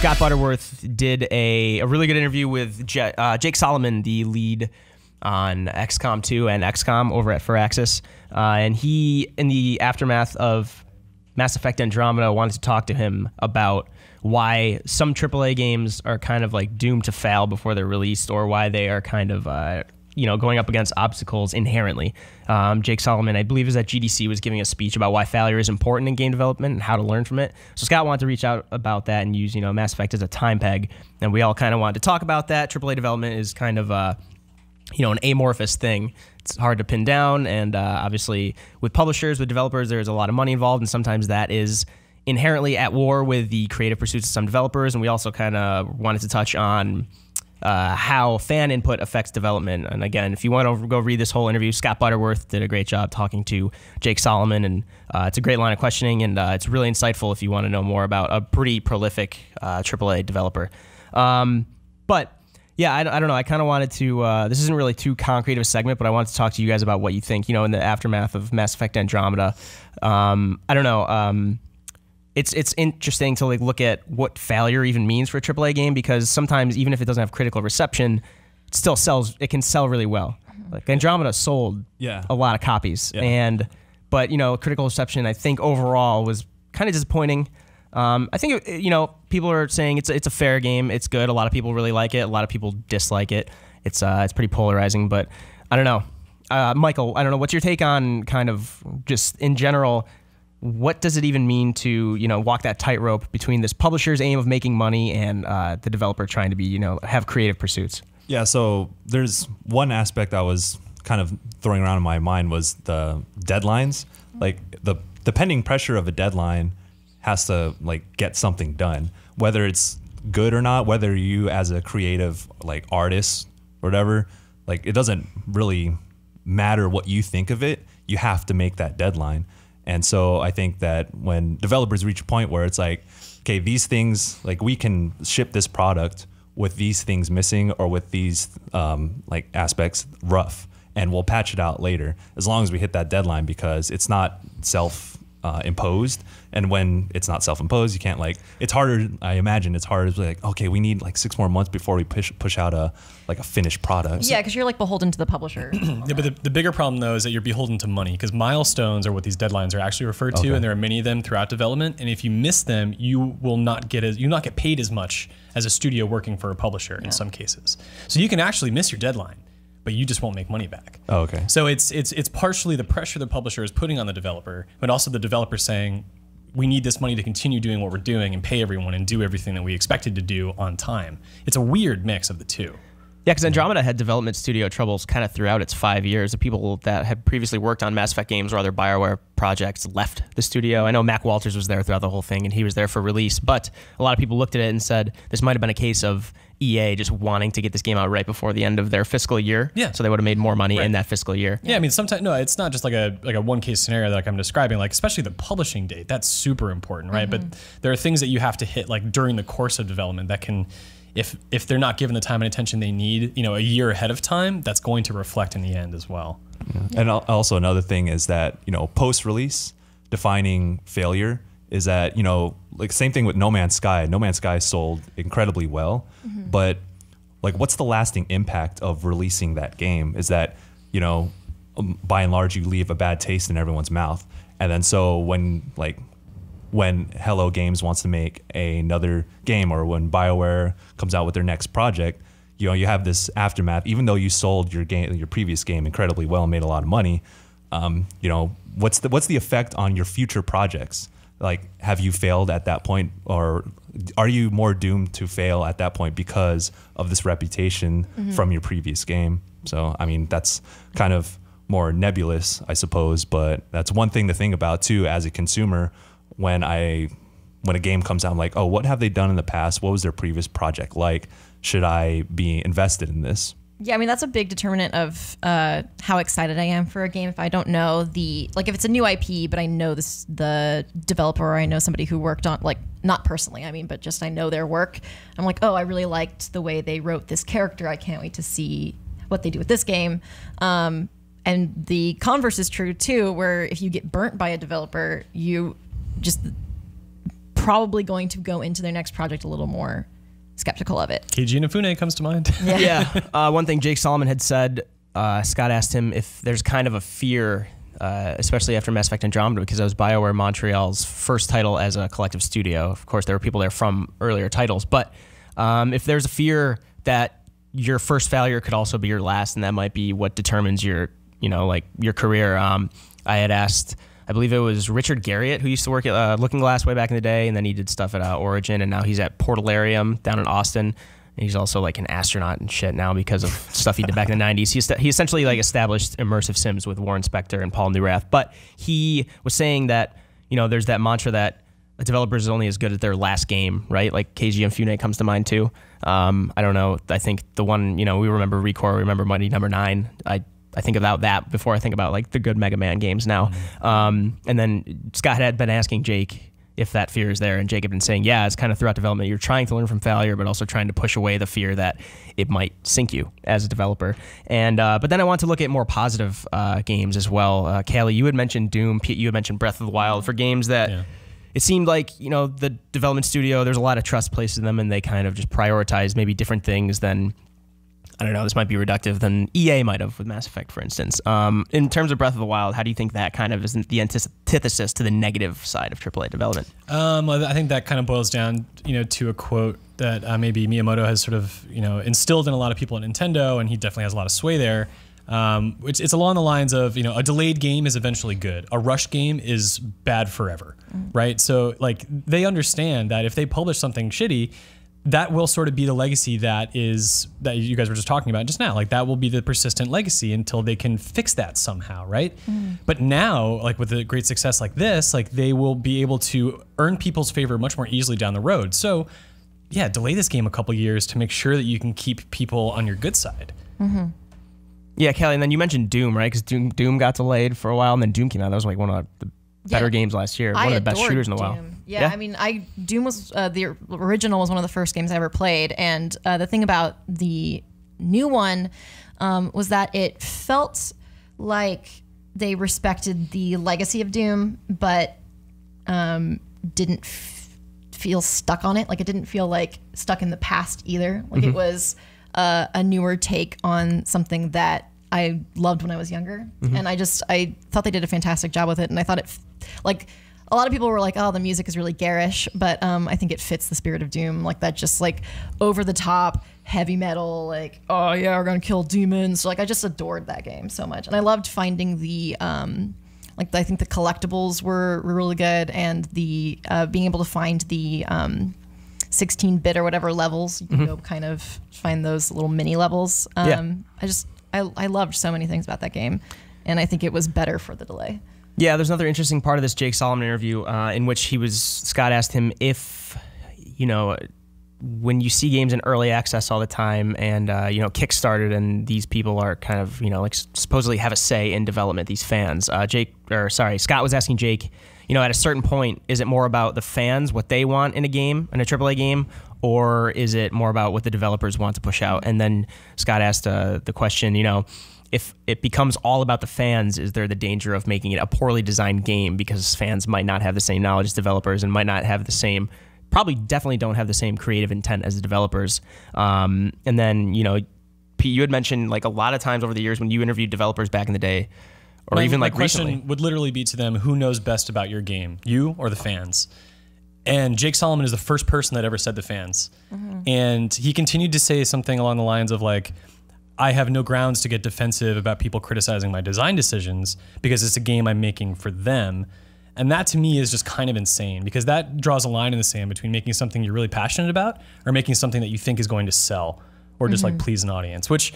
Scott Butterworth did a, a really good interview with J- uh, Jake Solomon, the lead on XCOM 2 and XCOM over at Firaxis. Uh, and he, in the aftermath of Mass Effect Andromeda, wanted to talk to him about why some AAA games are kind of like doomed to fail before they're released or why they are kind of. Uh, you know, going up against obstacles inherently. Um, Jake Solomon, I believe, is at GDC was giving a speech about why failure is important in game development and how to learn from it. So Scott wanted to reach out about that and use, you know, Mass Effect as a time peg, and we all kind of wanted to talk about that. AAA development is kind of, uh, you know, an amorphous thing. It's hard to pin down, and uh, obviously, with publishers, with developers, there's a lot of money involved, and sometimes that is inherently at war with the creative pursuits of some developers. And we also kind of wanted to touch on uh, how fan input affects development. And again, if you want to go read this whole interview, Scott Butterworth did a great job talking to Jake Solomon, and uh, it's a great line of questioning, and uh, it's really insightful if you want to know more about a pretty prolific AAA uh, developer. Um, but yeah, I, I, don't know. I kind of wanted to. Uh, this isn't really too concrete of a segment, but I wanted to talk to you guys about what you think. You know, in the aftermath of Mass Effect Andromeda. Um, I don't know. Um, it's it's interesting to like look at what failure even means for a AAA game because sometimes even if it doesn't have critical reception, it still sells. It can sell really well. Like Andromeda sold yeah. a lot of copies, yeah. and but you know critical reception I think overall was kind of disappointing. Um, I think it, you know people are saying it's a, it's a fair game. It's good. A lot of people really like it. A lot of people dislike it. It's uh, it's pretty polarizing, but I don't know. Uh, Michael, I don't know. What's your take on kind of just in general what does it even mean to you know walk that tightrope between this publisher's aim of making money and uh, the developer trying to be you know have creative pursuits? Yeah, so there's one aspect I was kind of throwing around in my mind was the deadlines. Like the the pending pressure of a deadline has to like get something done, whether it's good or not, whether you as a creative like artist or whatever, like it doesn't really matter what you think of it. You have to make that deadline. And so I think that when developers reach a point where it's like, okay, these things, like we can ship this product with these things missing or with these um, like aspects rough, and we'll patch it out later as long as we hit that deadline because it's not self uh, imposed. And when it's not self-imposed, you can't like. It's harder. I imagine it's harder to be like, okay, we need like six more months before we push push out a like a finished product. Yeah, because you're like beholden to the publisher. yeah, but the, the, bigger problem though is that you're beholden to money because milestones are what these deadlines are actually referred to, okay. and there are many of them throughout development. And if you miss them, you will not get as you not get paid as much as a studio working for a publisher yeah. in some cases. So you can actually miss your deadline but you just won't make money back. Oh, okay. So it's it's it's partially the pressure the publisher is putting on the developer, but also the developer saying, we need this money to continue doing what we're doing and pay everyone and do everything that we expected to do on time. It's a weird mix of the two. Yeah, because Andromeda had development studio troubles kind of throughout its five years. The people that had previously worked on Mass Effect games or other Bioware projects left the studio. I know Mac Walters was there throughout the whole thing, and he was there for release. But a lot of people looked at it and said this might have been a case of EA just wanting to get this game out right before the end of their fiscal year. Yeah. So they would have made more money right. in that fiscal year. Yeah, I mean sometimes no, it's not just like a like a one case scenario that like I'm describing, like especially the publishing date. That's super important, right? Mm-hmm. But there are things that you have to hit like during the course of development that can if if they're not given the time and attention they need, you know, a year ahead of time, that's going to reflect in the end as well. Yeah. And also another thing is that, you know, post release defining failure is that you know like same thing with No Man's Sky. No Man's Sky sold incredibly well, mm-hmm. but like what's the lasting impact of releasing that game? Is that you know um, by and large you leave a bad taste in everyone's mouth, and then so when like when Hello Games wants to make another game or when BioWare comes out with their next project, you know you have this aftermath. Even though you sold your game, your previous game incredibly well and made a lot of money, um, you know what's the what's the effect on your future projects? like have you failed at that point or are you more doomed to fail at that point because of this reputation mm-hmm. from your previous game so i mean that's kind of more nebulous i suppose but that's one thing to think about too as a consumer when i when a game comes out i'm like oh what have they done in the past what was their previous project like should i be invested in this yeah, I mean that's a big determinant of uh, how excited I am for a game. If I don't know the like, if it's a new IP, but I know this the developer, or I know somebody who worked on like not personally, I mean, but just I know their work. I'm like, oh, I really liked the way they wrote this character. I can't wait to see what they do with this game. Um, and the converse is true too, where if you get burnt by a developer, you just probably going to go into their next project a little more skeptical of it. Keiji Inafune comes to mind. yeah. Uh, one thing Jake Solomon had said, uh, Scott asked him if there's kind of a fear, uh, especially after Mass Effect Andromeda, because that was BioWare Montreal's first title as a collective studio. Of course, there were people there from earlier titles, but um, if there's a fear that your first failure could also be your last, and that might be what determines your, you know, like your career. Um, I had asked. I believe it was Richard Garriott who used to work at uh, Looking Glass way back in the day, and then he did stuff at uh, Origin, and now he's at Portalarium down in Austin. And he's also like an astronaut and shit now because of stuff he did back in the 90s. He, he essentially like established immersive sims with Warren Spector and Paul Neurath. But he was saying that, you know, there's that mantra that a developer is only as good as their last game, right? Like Keiji Inafune comes to mind too. Um, I don't know. I think the one, you know, we remember Recore, we remember Mighty Number Nine. I I think about that before I think about like the good Mega Man games now. Mm-hmm. Um, and then Scott had been asking Jake if that fear is there, and Jake had been saying, yeah, it's kind of throughout development. You're trying to learn from failure, but also trying to push away the fear that it might sink you as a developer. And uh, but then I want to look at more positive uh, games as well. Uh, Callie, you had mentioned Doom. Pete, you had mentioned Breath of the Wild for games that. Yeah. It seemed like you know the development studio. There's a lot of trust placed in them, and they kind of just prioritize maybe different things than I don't know, this might be reductive than EA might have with Mass Effect, for instance. Um, in terms of Breath of the Wild, how do you think that kind of is the antithesis to the negative side of AAA development? Um, well, I think that kind of boils down, you know, to a quote that uh, maybe Miyamoto has sort of, you know, instilled in a lot of people at Nintendo, and he definitely has a lot of sway there. Um, which it's along the lines of, you know, a delayed game is eventually good. A rush game is bad forever, right? So like they understand that if they publish something shitty, that will sort of be the legacy that is that you guys were just talking about just now like that will be the persistent legacy until they can fix that somehow right mm. but now like with a great success like this like they will be able to earn people's favor much more easily down the road so yeah delay this game a couple years to make sure that you can keep people on your good side mm-hmm. Yeah, Kelly, and then you mentioned Doom, right? Because Doom, Doom got delayed for a while, and then Doom came out. That was like one of the better Yeah. games last year. One of the best shooters in a while. Doom. Yeah, I mean, I Doom was uh, the original was one of the first games I ever played, and uh, the thing about the new one um, was that it felt like they respected the legacy of Doom, but um, didn't f- feel stuck on it. Like it didn't feel like stuck in the past either. Like it was uh, a newer take on something that I loved when I was younger, and I just I thought they did a fantastic job with it, and I thought it f- like. A lot of people were like, "Oh, the music is really garish," but um, I think it fits the spirit of Doom, like that, just like over the top heavy metal, like, "Oh yeah, we're gonna kill demons." Like I just adored that game so much, and I loved finding the um, like I think the collectibles were, really good, and the uh, being able to find the um, 16-bit or whatever levels, you can go kind of find those little mini levels. Um, Yeah. I just I, I loved so many things about that game, and I think it was better for the delay. Yeah, there's another interesting part of this Jake Solomon interview uh, in which he was Scott asked him if you know when you see games in early access all the time and uh, you know Kickstarted and these people are kind of you know like supposedly have a say in development these fans uh, Jake or sorry Scott was asking Jake you know at a certain point is it more about the fans what they want in a game in a AAA game or is it more about what the developers want to push out? And then Scott asked uh, the question you know if it becomes all about the fans, is there the danger of making it a poorly designed game because fans might not have the same knowledge as developers and might not have the same, probably definitely don't have the same creative intent as the developers. Um, and then, you know, Pete, you had mentioned like a lot of times over the years when you interviewed developers back in the day, or My- even my like question recently. would literally be to them who knows best about your game you or the fans and jake solomon is the first person that ever said the fans and he continued to say something along the lines of like i have no grounds to get defensive about people criticizing my design decisions because it's a game i'm making for them and that to me is just kind of insane because that draws a line in the sand between making something you're really passionate about or making something that you think is going to sell or just like mm-hmm. please an audience, which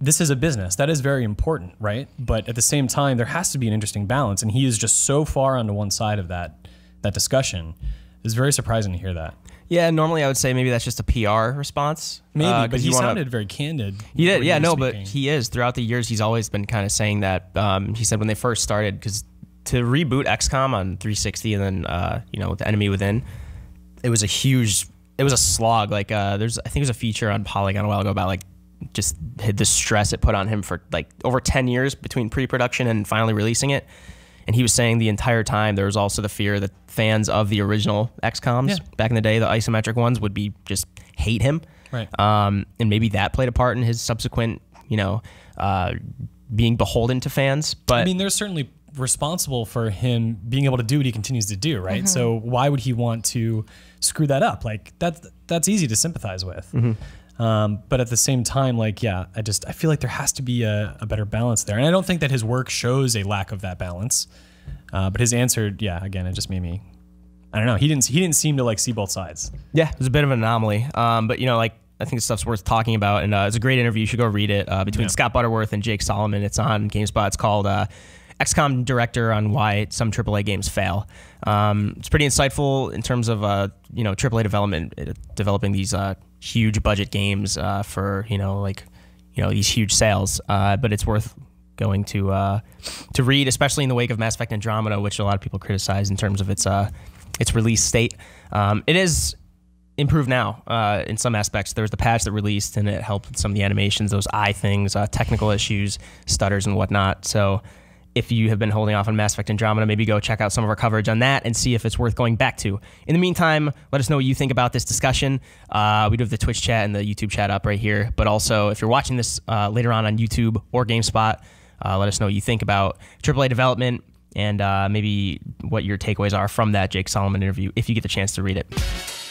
this is a business. That is very important, right? But at the same time, there has to be an interesting balance. And he is just so far onto one side of that that discussion. It's very surprising to hear that. Yeah, normally I would say maybe that's just a PR response. Maybe, uh, but he wanna- sounded very candid. He did, yeah, was no, but he is. Throughout the years, he's always been kind of saying that. Um, he said when they first started, because to reboot XCOM on 360 and then, uh, you know, with the Enemy Within, it was a huge, it was a slog. Like, uh, there's, I think there's a feature on Polygon a while ago about like just the stress it put on him for like over 10 years between pre production and finally releasing it. And he was saying the entire time there was also the fear that fans of the original XComs Yeah. back in the day, the isometric ones, would be just hate him. Right. Um, and maybe that played a part in his subsequent, you know, uh, being beholden to fans. But I mean, they're certainly responsible for him being able to do what he continues to do, right? So why would he want to screw that up? Like that's that's easy to sympathize with. Um, but at the same time, like yeah, I just I feel like there has to be a, a better balance there, and I don't think that his work shows a lack of that balance. Uh, but his answer, yeah, again, it just made me. I don't know. He didn't. He didn't seem to like see both sides. Yeah, it was a bit of an anomaly. Um, but you know, like I think this stuff's worth talking about, and uh, it's a great interview. You should go read it uh, between Yeah. Scott Butterworth and Jake Solomon. It's on GameSpot. It's called uh, XCOM Director on Why Some AAA Games Fail. Um, it's pretty insightful in terms of uh, you know AAA development, uh, developing these uh, huge budget games uh, for you know like you know these huge sales. Uh, but it's worth going to uh, to read, especially in the wake of Mass Effect Andromeda, which a lot of people criticize in terms of its uh, its release state. Um, it is improved now uh, in some aspects. There was the patch that released, and it helped with some of the animations, those eye things, uh, technical issues, stutters, and whatnot. So. If you have been holding off on Mass Effect Andromeda, maybe go check out some of our coverage on that and see if it's worth going back to. In the meantime, let us know what you think about this discussion. Uh, we do have the Twitch chat and the YouTube chat up right here. But also, if you're watching this uh, later on on YouTube or GameSpot, uh, let us know what you think about AAA development and uh, maybe what your takeaways are from that Jake Solomon interview if you get the chance to read it.